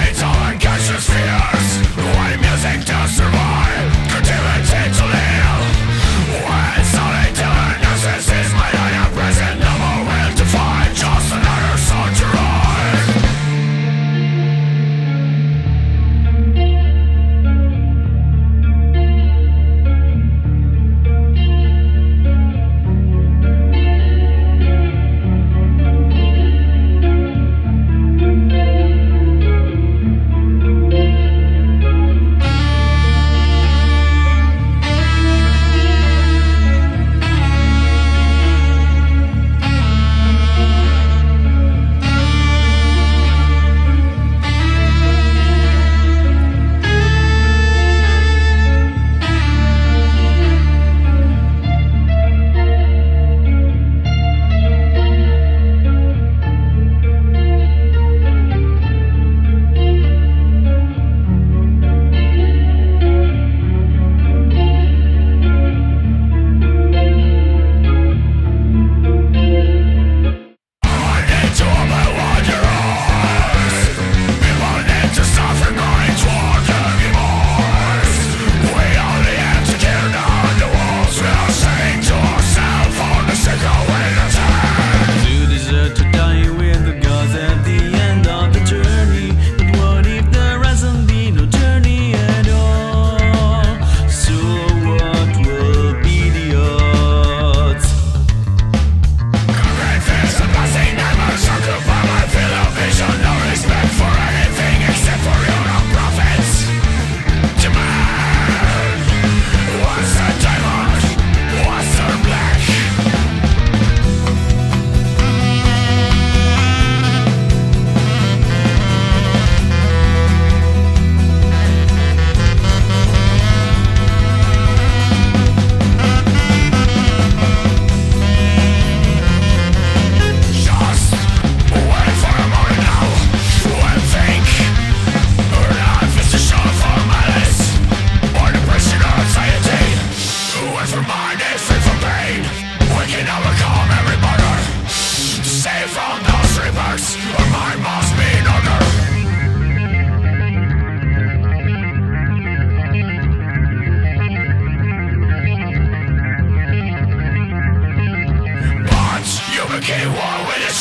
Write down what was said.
fatal and unconscious fears Why music to survive. Keep war with the